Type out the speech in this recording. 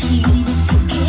You took it.